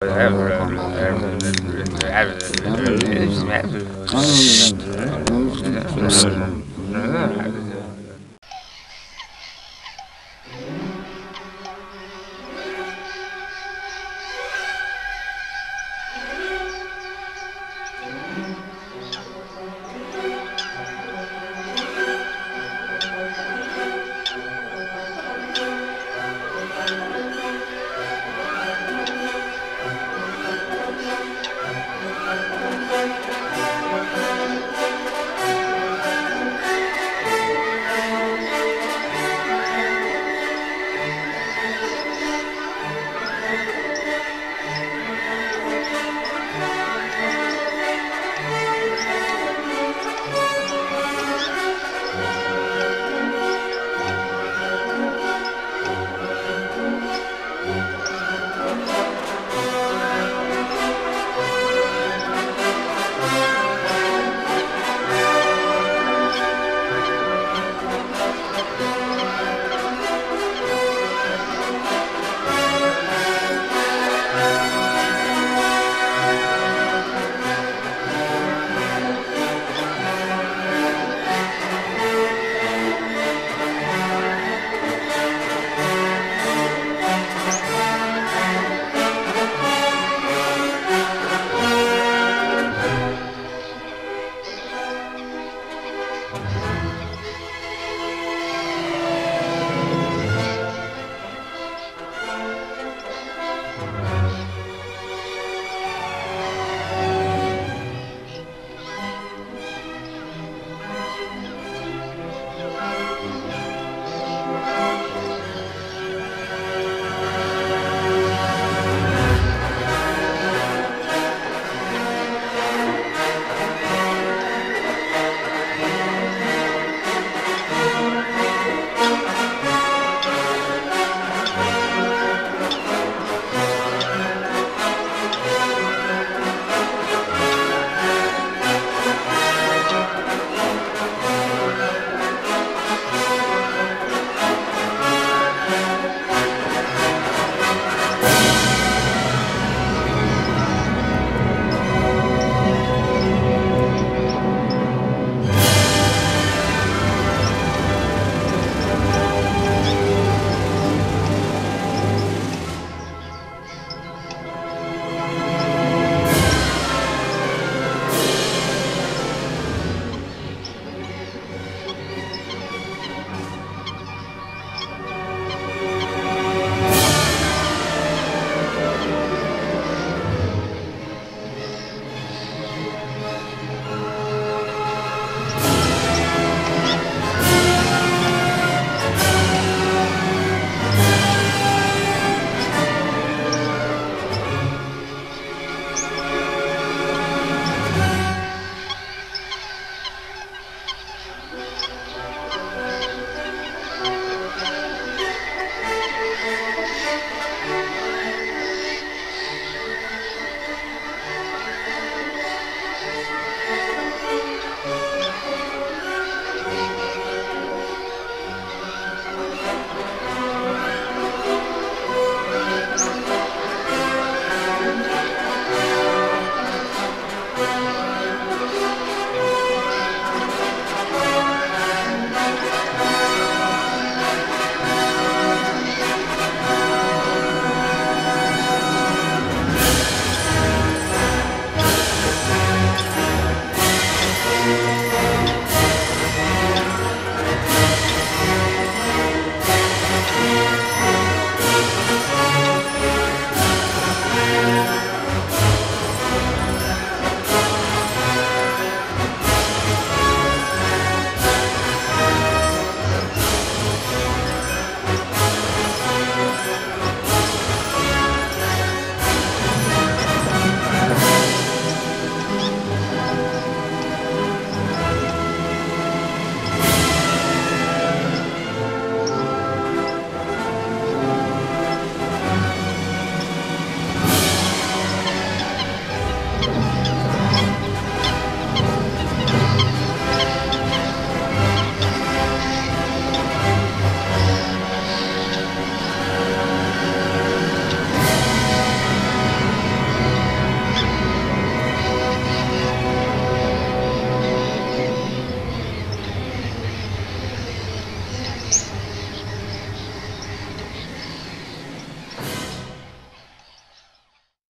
Absolutely.